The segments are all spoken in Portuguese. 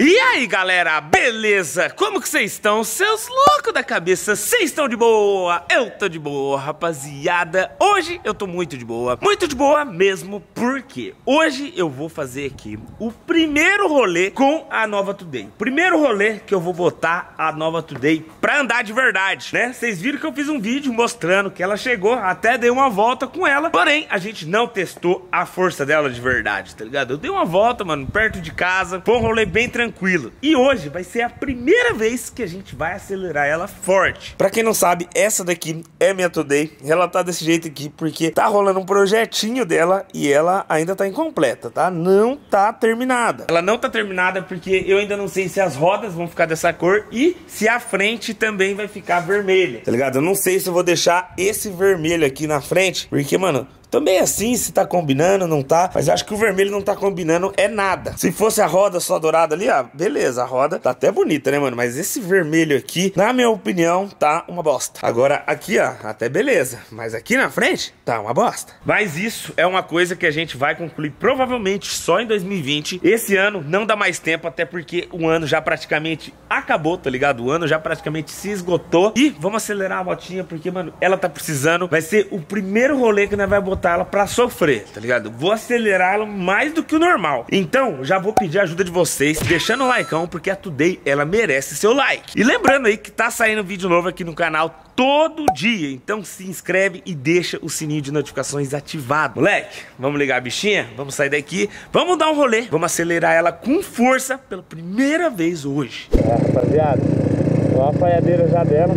E aí galera, beleza? Como que vocês estão? Seus loucos da cabeça, vocês estão de boa? Eu tô de boa, rapaziada Hoje eu tô muito de boa, muito de boa mesmo Porque hoje eu vou fazer aqui o primeiro rolê com a Nova Today Primeiro rolê que eu vou botar a Nova Today pra andar de verdade, né? Vocês viram que eu fiz um vídeo mostrando que ela chegou Até dei uma volta com ela Porém, a gente não testou a força dela de verdade, tá ligado? Eu dei uma volta, mano, perto de casa Foi um rolê bem tranquilo tranquilo. E hoje vai ser a primeira vez que a gente vai acelerar ela forte. Pra quem não sabe, essa daqui é minha Today. Ela tá desse jeito aqui porque tá rolando um projetinho dela e ela ainda tá incompleta, tá? Não tá terminada. Ela não tá terminada porque eu ainda não sei se as rodas vão ficar dessa cor e se a frente também vai ficar vermelha, tá ligado? Eu não sei se eu vou deixar esse vermelho aqui na frente, porque, mano, também assim, se tá combinando, não tá. Mas acho que o vermelho não tá combinando é nada. Se fosse a roda só dourada ali, ó, beleza, a roda tá até bonita, né, mano? Mas esse vermelho aqui, na minha opinião, tá uma bosta. Agora, aqui, ó, até beleza. Mas aqui na frente, tá uma bosta. Mas isso é uma coisa que a gente vai concluir provavelmente só em 2020. Esse ano não dá mais tempo, até porque o ano já praticamente acabou, tá ligado? O ano já praticamente se esgotou. E vamos acelerar a motinha, porque, mano, ela tá precisando. Vai ser o primeiro rolê que nós vai botar botar ela pra sofrer, tá ligado? Vou acelerar ela mais do que o normal. Então, já vou pedir a ajuda de vocês, deixando o likeão, porque a Today, ela merece seu like. E lembrando aí que tá saindo vídeo novo aqui no canal todo dia. Então se inscreve e deixa o sininho de notificações ativado. Moleque, vamos ligar a bichinha? Vamos sair daqui, vamos dar um rolê, vamos acelerar ela com força pela primeira vez hoje. É, rapaziada, ó a falhadeira já dela.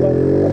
Bye.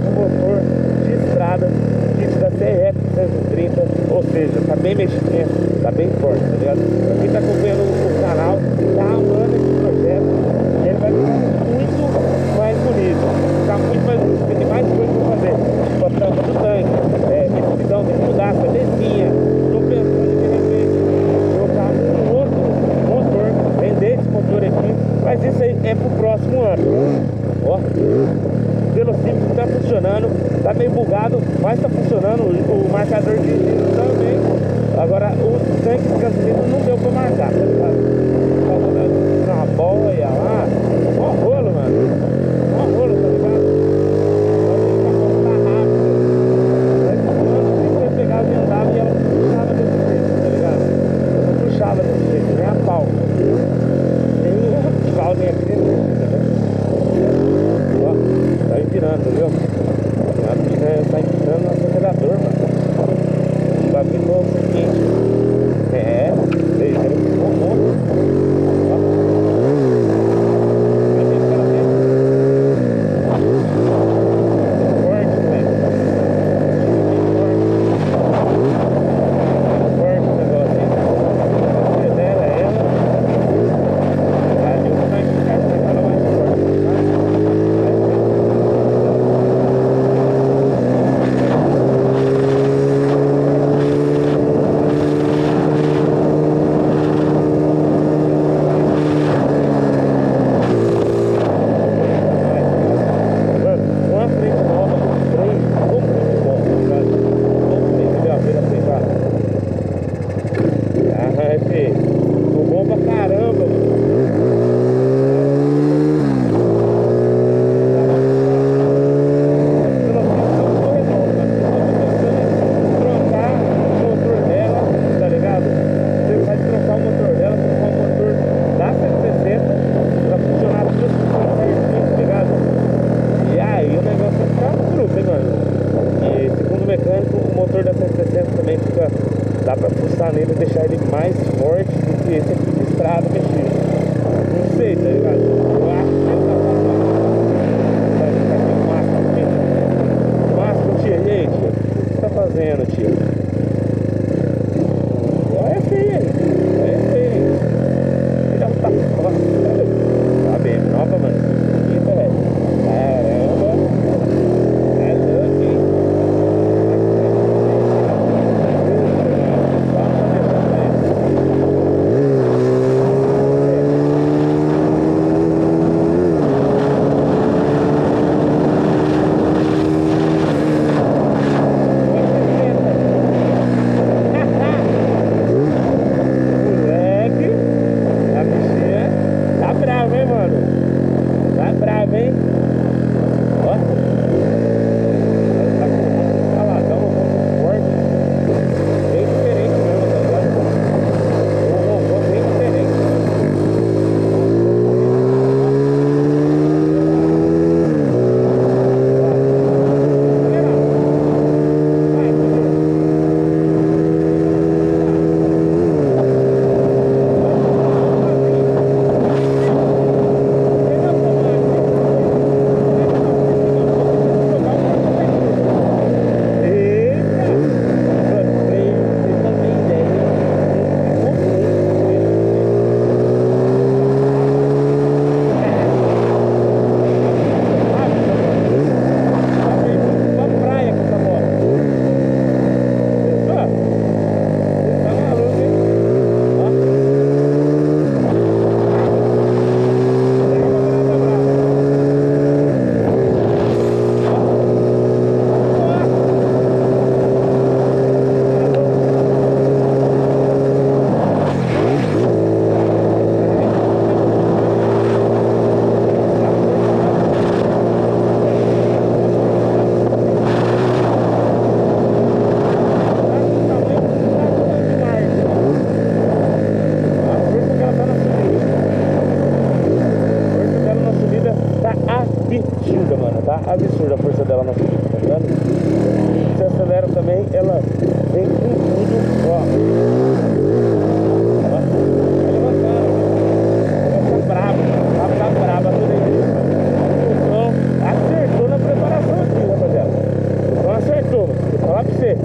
estrada estrado mexido. força dela na frente, tá ligado? Você acelera também, ela vem com tudo, ó. Ela, ela é bacana, ela tá brava toda. Então, acertou na preparação aqui, rapaziada. Então acertou, vou falar pra você.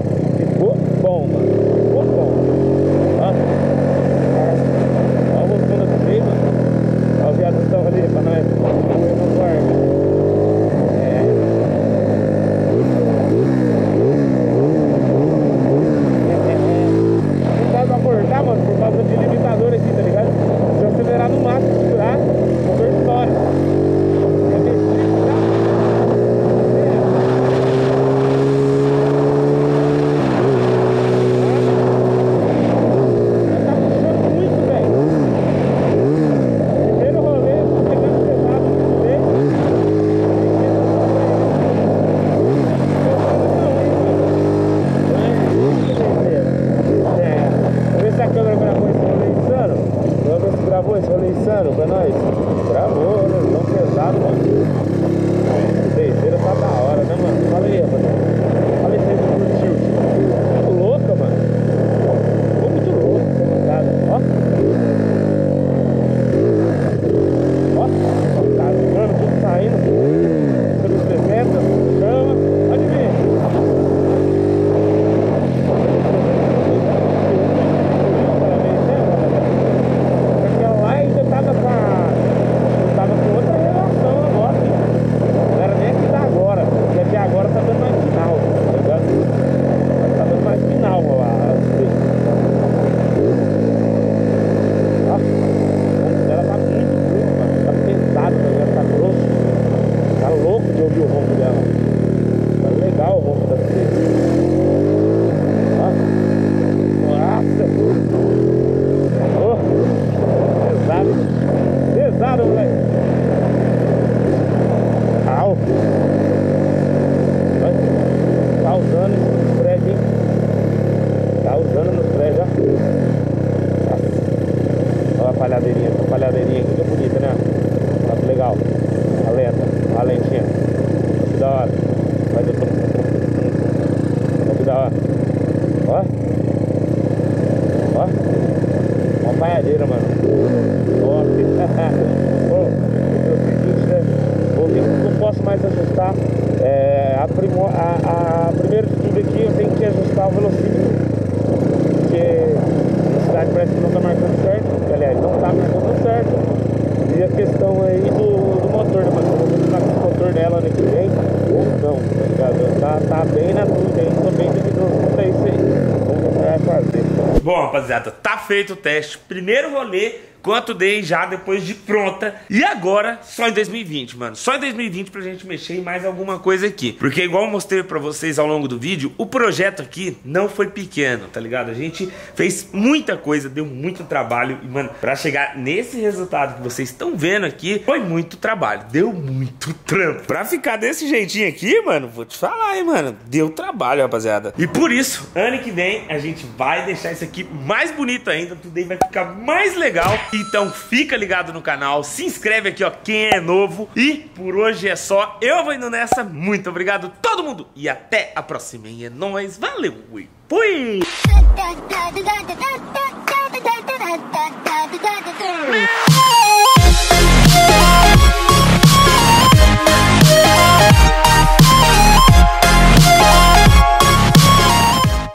palhadeirinha, palhadeirinha aqui que é bonita, né? Tá legal, tá alenta, alentinha, tá cuidado, tá cuidado, da hora. Da hora. Ó. Ó. Uma palhadeira, mano. Top. Bom. Eu não né? posso mais ajustar é, a, primor, a, Bom, rapaziada, tá feito o teste. Primeiro rolê quanto dei já depois de pronta. E agora, só em 2020, mano. Só em 2020 pra gente mexer em mais alguma coisa aqui. Porque igual eu mostrei pra vocês ao longo do vídeo, o projeto aqui não foi pequeno, tá ligado? A gente fez muita coisa, deu muito trabalho. E, mano, pra chegar nesse resultado que vocês estão vendo aqui, foi muito trabalho. Deu muito trampo. Pra ficar desse jeitinho aqui, mano, vou te falar, hein, mano. Deu trabalho, rapaziada. E por isso, ano que vem, a gente vai deixar isso aqui mais bonito ainda. Tudo aí vai ficar mais legal. Então fica ligado no canal, se inscreve aqui, ó, quem é novo. E por hoje é só. Eu vou indo nessa. Muito obrigado todo mundo e até a próxima. E é nóis, valeu e fui! Meu!